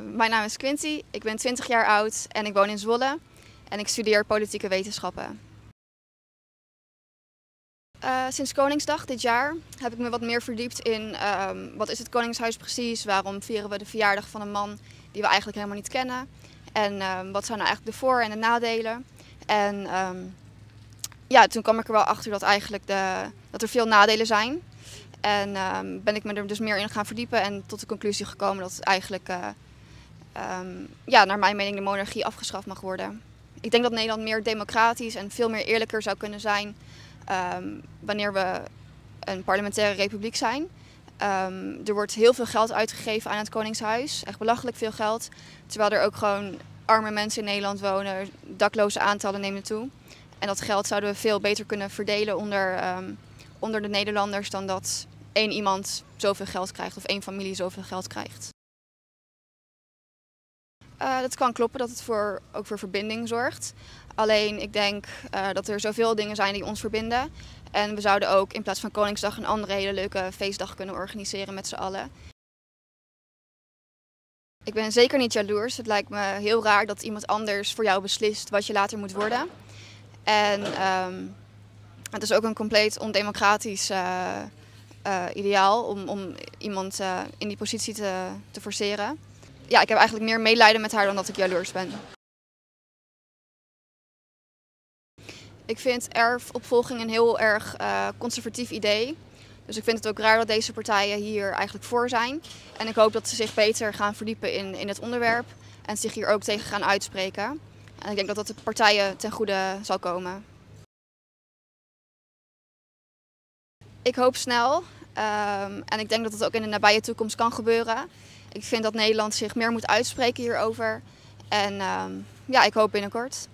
Mijn naam is Quinty, ik ben 20 jaar oud en ik woon in Zwolle en ik studeer politieke wetenschappen. Uh, sinds Koningsdag dit jaar heb ik me wat meer verdiept in um, wat is het Koningshuis precies, waarom vieren we de verjaardag van een man die we eigenlijk helemaal niet kennen en um, wat zijn nou eigenlijk de voor- en de nadelen. En um, ja, toen kwam ik er wel achter dat, eigenlijk de, dat er veel nadelen zijn. En ben ik me er dus meer in gaan verdiepen en tot de conclusie gekomen dat eigenlijk uh, um, ja, naar mijn mening de monarchie afgeschaft mag worden. Ik denk dat Nederland meer democratisch en veel meer eerlijker zou kunnen zijn um, wanneer we een parlementaire republiek zijn. Um, er wordt heel veel geld uitgegeven aan het Koningshuis, echt belachelijk veel geld. Terwijl er ook gewoon arme mensen in Nederland wonen, dakloze aantallen nemen toe. En dat geld zouden we veel beter kunnen verdelen onder, onder de Nederlanders dan dat één iemand zoveel geld krijgt of één familie zoveel geld krijgt. Uh, dat kan kloppen dat het voor, ook voor verbinding zorgt. Alleen ik denk uh, dat er zoveel dingen zijn die ons verbinden. En we zouden ook in plaats van Koningsdag een andere hele leuke feestdag kunnen organiseren met z'n allen. Ik ben zeker niet jaloers. Het lijkt me heel raar dat iemand anders voor jou beslist wat je later moet worden. En um, het is ook een compleet ondemocratisch uh, ideaal om, om iemand in die positie te, te forceren ja, ik heb eigenlijk meer medelijden met haar dan dat ik jaloers ben. Ik vind erfopvolging een heel erg uh, conservatief idee. Dus ik vind het ook raar dat deze partijen hier eigenlijk voor zijn. En ik hoop dat ze zich beter gaan verdiepen in, in het onderwerp en zich hier ook tegen gaan uitspreken. En ik denk dat dat de partijen ten goede zal komen. Ik hoop snel um, en ik denk dat het ook in de nabije toekomst kan gebeuren. Ik vind dat Nederland zich meer moet uitspreken hierover. En um, ja, ik hoop binnenkort.